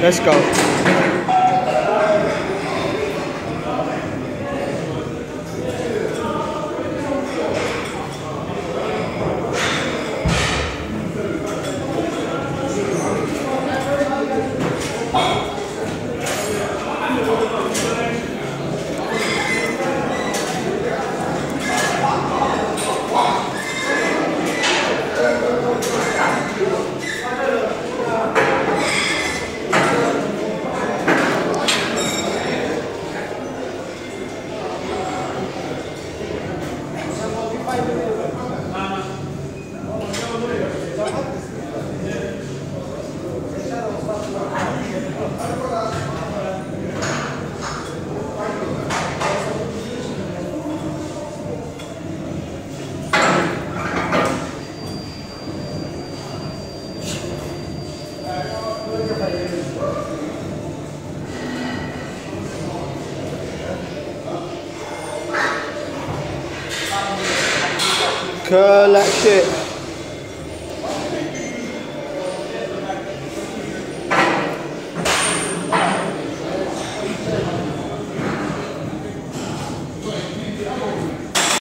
Let's go. Thank you. Curl shit.